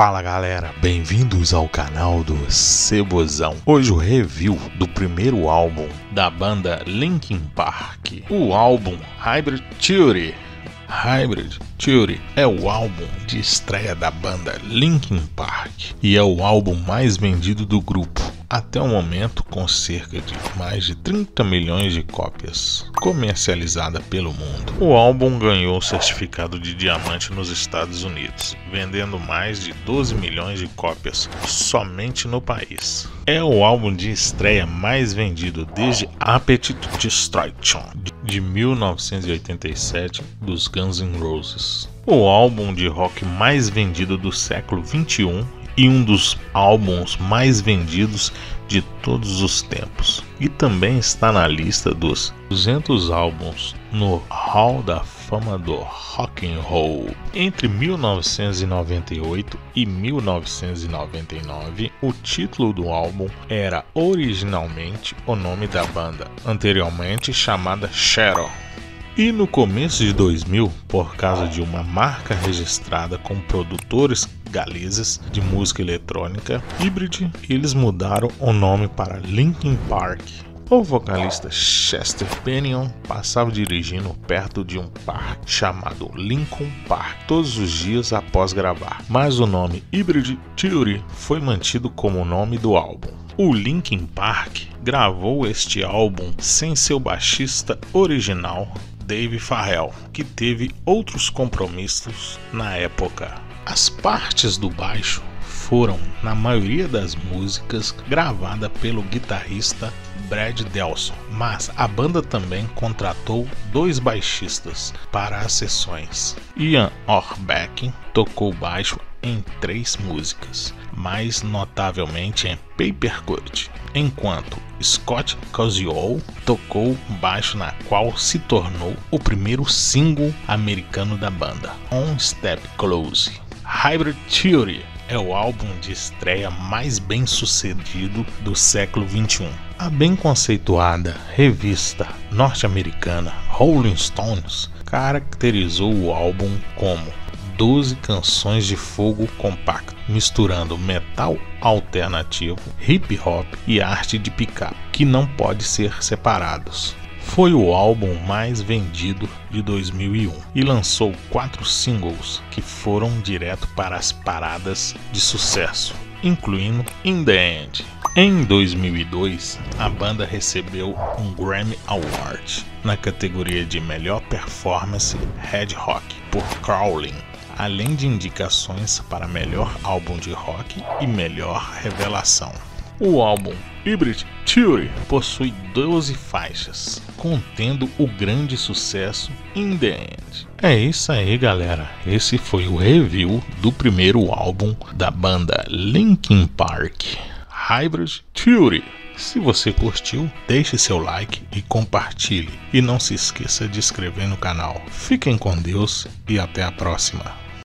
Fala galera, bem-vindos ao canal do Cebozão. Hoje o review do primeiro álbum da banda Linkin Park, o álbum Hybrid Theory. Hybrid Theory é o álbum de estreia da banda Linkin Park e é o álbum mais vendido do grupo até o momento com cerca de mais de 30 milhões de cópias comercializada pelo mundo. O álbum ganhou o certificado de diamante nos Estados Unidos, vendendo mais de 12 milhões de cópias somente no país. É o álbum de estreia mais vendido desde Appetite Destruction de 1987 dos Guns N' Roses. O álbum de rock mais vendido do século 21 e um dos álbuns mais vendidos de todos os tempos. E também está na lista dos 200 álbuns no Hall da Fama do Rock and Roll. Entre 1998 e 1999, o título do álbum era originalmente o nome da banda, anteriormente chamada Shadow. E no começo de 2000, por causa de uma marca registrada com produtores galeses de música eletrônica híbrida, eles mudaram o nome para Linkin Park. O vocalista Chester Penion passava dirigindo perto de um parque chamado Lincoln Park todos os dias após gravar, mas o nome Hybrid Theory foi mantido como o nome do álbum. O Linkin Park gravou este álbum sem seu baixista original Dave Farrell, que teve outros compromissos na época. As partes do baixo foram, na maioria das músicas, gravadas pelo guitarrista Brad Delson, mas a banda também contratou dois baixistas para as sessões. Ian Orbeck tocou baixo em três músicas, mais notavelmente em Papercut, enquanto Scott Cosiol tocou baixo na qual se tornou o primeiro single americano da banda, On Step Close. Hybrid Theory é o álbum de estreia mais bem sucedido do século XXI. A bem conceituada revista norte-americana Rolling Stones caracterizou o álbum como 12 canções de fogo compacto, misturando metal alternativo, hip hop e arte de picar, que não pode ser separados. Foi o álbum mais vendido de 2001 e lançou quatro singles que foram direto para as paradas de sucesso, incluindo In The End. Em 2002, a banda recebeu um Grammy Award na categoria de Melhor Performance Head Rock por Crawling além de indicações para melhor álbum de rock e melhor revelação. O álbum Hybrid Theory possui 12 faixas, contendo o grande sucesso In The End. É isso aí, galera. Esse foi o review do primeiro álbum da banda Linkin Park, Hybrid Theory. Se você curtiu, deixe seu like e compartilhe. E não se esqueça de inscrever no canal. Fiquem com Deus e até a próxima.